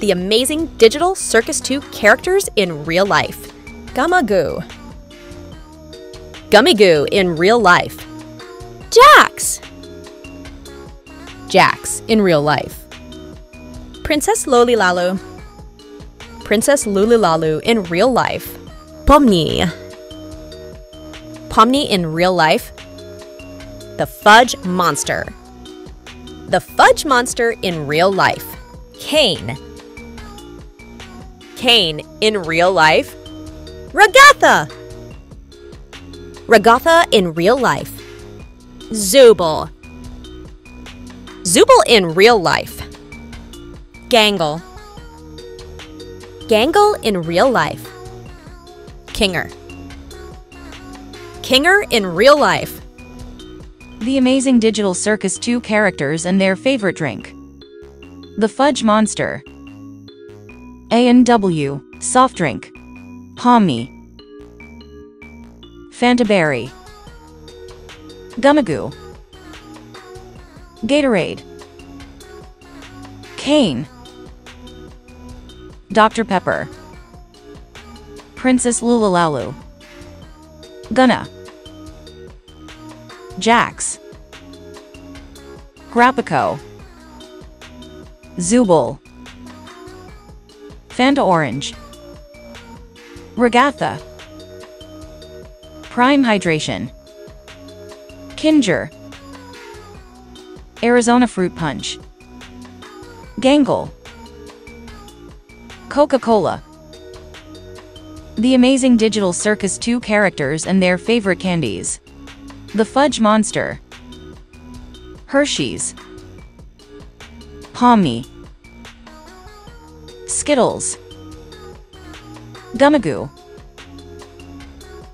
The amazing digital Circus 2 characters in real life. Gummigoo. Gummy Goo in real life. Jax. Jax in real life. Princess Loolilalu. Princess Loolilalu in real life. Pomni. Pomni in real life. The Fudge Monster. The Fudge Monster in real life. Caine. Caine in real life. Ragatha. Ragatha in real life. Zooble. Zooble in real life. Gangle. Gangle in real life. Kinger. Kinger in real life. The Amazing Digital Circus 2 characters and their favorite drink. The Fudge Monster. A&W, soft drink. Pomni. Fanta Berry. Gummigoo. Gatorade. Caine. Dr. Pepper. Princess Loolilalu. Gunna. Jax. Grapico. Zooble. Fanta Orange. Ragatha. Prime Hydration. Kinger. Arizona Fruit Punch. Gangle. Coca-Cola. The Amazing Digital Circus 2 characters and their favorite candies. The Fudge Monster. Hershey's. Pomni. Skittles. Gummigoo.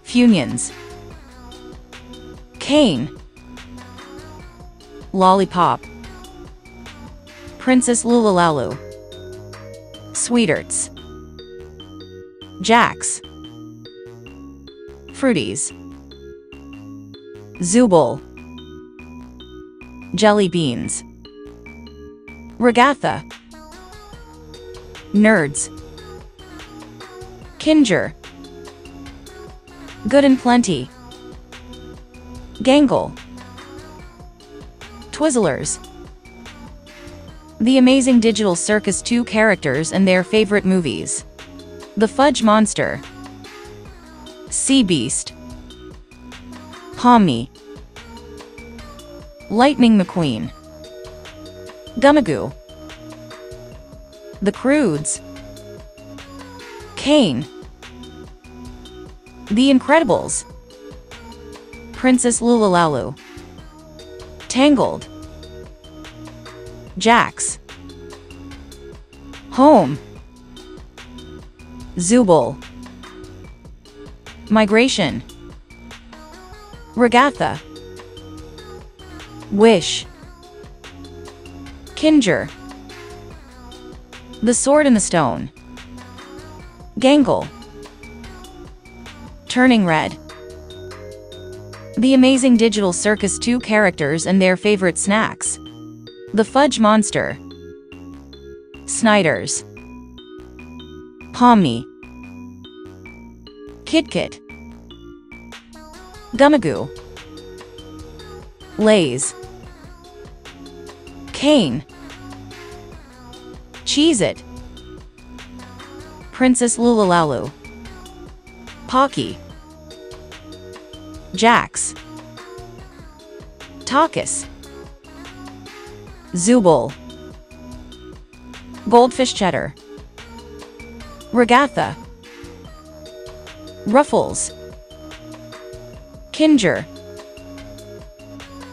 Funions. Caine. Lollipop. Princess Loolilalu. SweeTarts. Jax. Fruities. Zooble. Jelly beans. Ragatha. Nerds. Kinger. Good and Plenty. Gangle. Twizzlers. The Amazing Digital Circus 2 characters and their favorite movies. The Fudge Monster. Sea Beast. Pomni. Lightning McQueen. Gummigoo. The Croods. Caine. The Incredibles. Princess Loolilalu. Tangled. Jax. Home. Zooble. Migration. Ragatha. Wish. Kinger. The Sword and the Stone. Gangle. Turning Red. The Amazing Digital Circus 2 characters and their favorite snacks. The Fudge Monster. Snyder's. Pomni. KitKat. Gummigoo. Lay's. Caine. Cheez-It. Princess Loolilalu. Pocky. Jax. Takis. Zooble. Goldfish Cheddar. Ragatha. Ruffles. Kinger.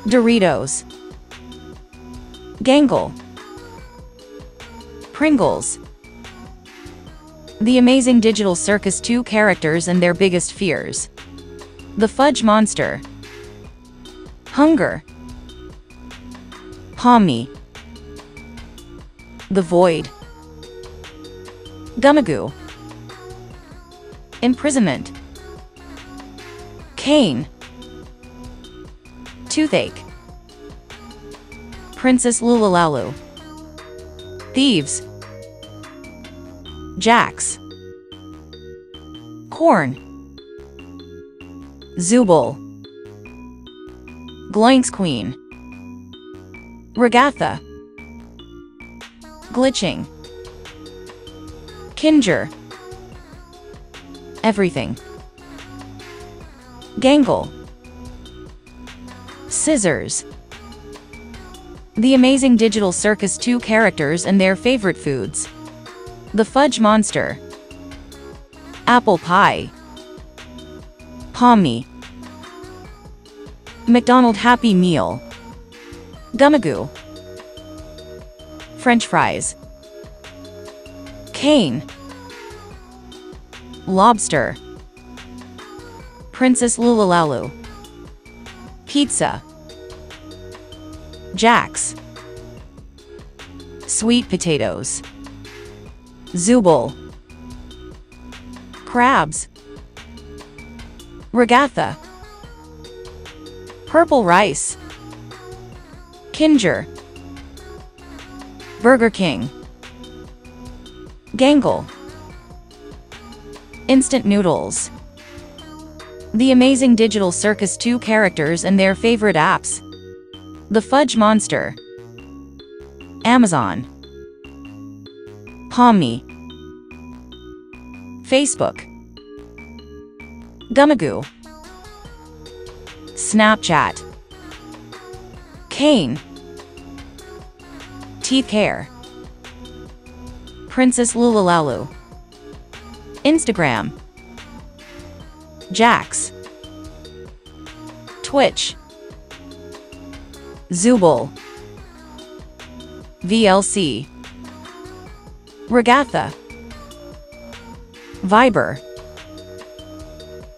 Doritos. Gangle. Pringles. The Amazing Digital Circus 2 characters and their biggest fears. The Fudge Monster. Hunger. Pomni. The Void. Gummigoo. Imprisonment. Caine. Toothache. Princess Loolilalu. Thieves. Jax. Corn. Zooble. Gloinks Queen. Ragatha. Glitching. Kinger. Everything. Gangle. Scissors. The Amazing Digital Circus 2 characters and their favorite foods. The Fudge Monster. Apple Pie. Pomni. McDonald Happy Meal. Gummigoo. French fries. Caine. Lobster. Princess Loolilalu. Pizza. Jax. Sweet potatoes. Zooble. Crabs. Ragatha. Purple rice. Kinger. Burger King. Gangle. Instant noodles. The Amazing Digital Circus 2 characters and their favorite apps. The Fudge Monster. Amazon. Pomni. Facebook. Gummigoo. Snapchat. Caine. Teeth Care. Princess Loolilalu. Instagram. Jax. Twitch. Zooble. VLC. Ragatha. Viber.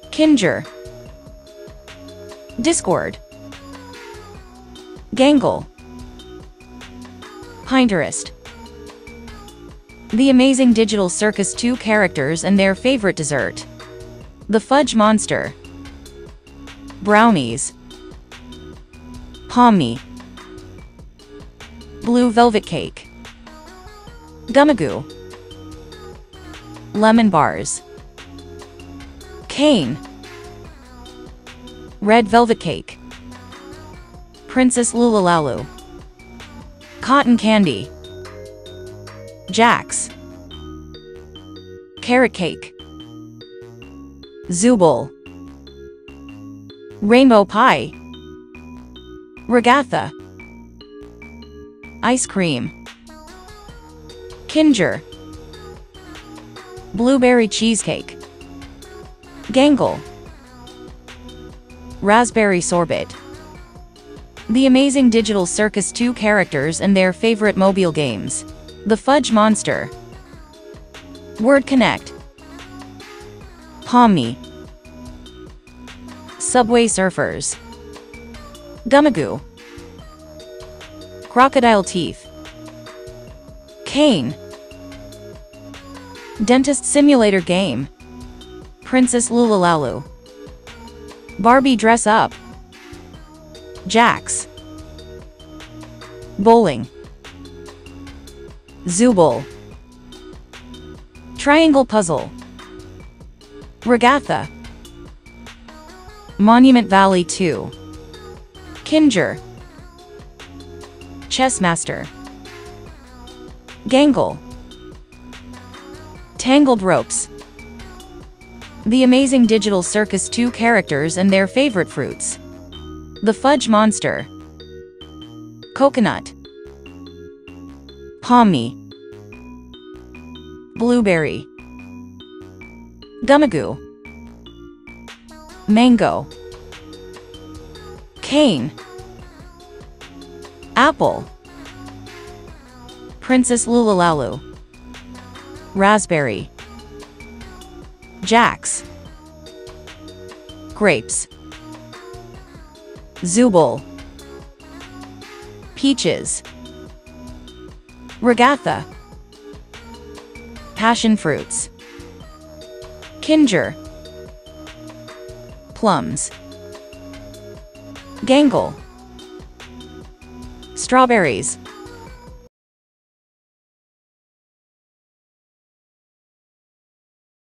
Kinger. Discord. Gangle. Pinterest. The Amazing Digital Circus 2 characters and their favorite dessert. The Fudge Monster. Brownies. Pomni. Blue Velvet Cake. Gummigoo. Lemon Bars. Caine. Red Velvet Cake. Princess Loolilalu. Cotton Candy. Jax. Carrot Cake. Zooble. Rainbow Pie. Ragatha. Ice Cream. Kinger. Blueberry Cheesecake. Gangle. Raspberry Sorbet. The Amazing Digital Circus 2 characters and their favorite mobile games. The Fudge Monster. Word Connect. Pomni. Subway Surfers. Gummigoo. Crocodile Teeth. Caine. Dentist Simulator Game. Princess Loolilalu. Barbie Dress Up. Jax. Bowling. Zooble. Triangle Puzzle. Ragatha. Monument Valley 2. Kinger. Chessmaster. Gangle. Tangled Ropes. The Amazing Digital Circus 2 characters and their favorite fruits. The Fudge Monster. Coconut. Pomni. Blueberry. Gummigoo. Mango. Caine. Apple. Princess Loolilalu. Raspberry. Jax. Grapes. Zooble. Peaches. Ragatha. Passion fruits. Kinger. Plums. Gangle. Strawberries.